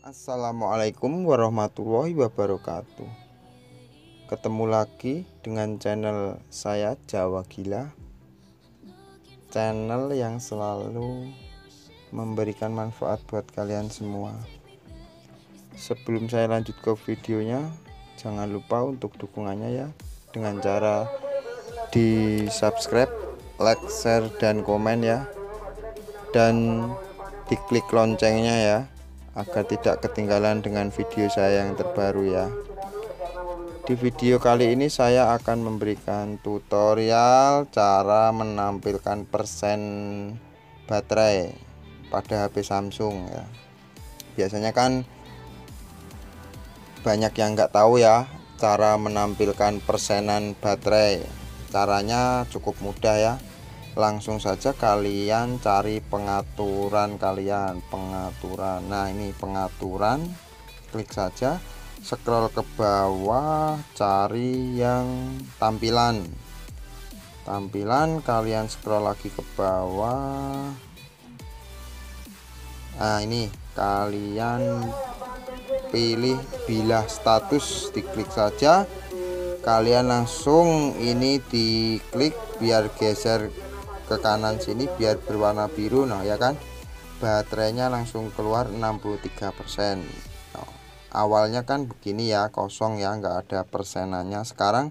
Assalamualaikum warahmatullahi wabarakatuh. Ketemu lagi dengan channel saya Jawa Gila. Channel yang selalu memberikan manfaat buat kalian semua. Sebelum saya lanjut ke videonya Jangan lupa untuk dukungannya ya. Dengan cara di subscribe, like, share, dan komen ya. Dan diklik loncengnya ya agar tidak ketinggalan dengan video saya yang terbaru ya. Di video kali ini saya akan memberikan tutorial cara menampilkan persen baterai pada HP Samsung ya. Biasanya kan banyak yang nggak tahu ya cara menampilkan persenan baterai. Caranya cukup mudah ya langsung saja kalian cari pengaturan kalian pengaturan. Nah ini pengaturan. Klik saja. Scroll ke bawah cari yang tampilan. Tampilan kalian scroll lagi ke bawah. Nah ini kalian pilih bilah status. Diklik saja. Kalian langsung ini diklik biar geser ke kanan sini biar berwarna biru nah ya kan? Baterainya langsung keluar 63% nah, awalnya kan begini ya kosong ya nggak ada persenannya. Sekarang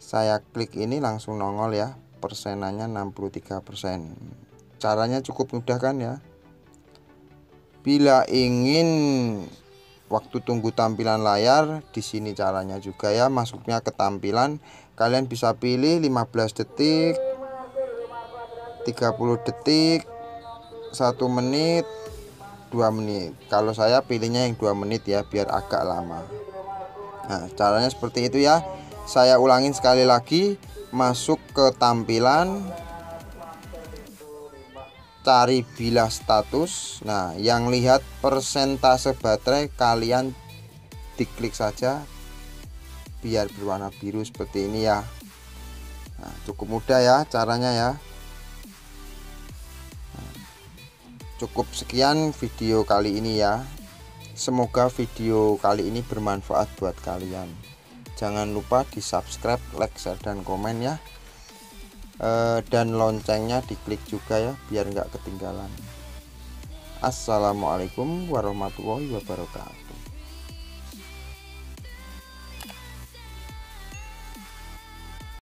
saya klik ini langsung nongol ya persenannya 63% caranya cukup mudah kan ya? Bila ingin waktu tunggu tampilan layar di sini caranya juga ya masuknya ke tampilan. Kalian bisa pilih 15 detik 30 detik 1 menit 2 menit. Kalau saya pilihnya yang 2 menit ya biar agak lama. Nah caranya seperti itu ya. Saya ulangin sekali lagi masuk ke tampilan cari bilah status. Nah yang lihat persentase baterai kalian diklik saja biar berwarna biru seperti ini ya. Nah, cukup mudah ya caranya ya cukup sekian video kali ini ya. Semoga video kali ini bermanfaat buat kalian. Jangan lupa di subscribe like share dan komen ya. E, dan loncengnya diklik juga ya biar nggak ketinggalan. Assalamualaikum warahmatullahi wabarakatuh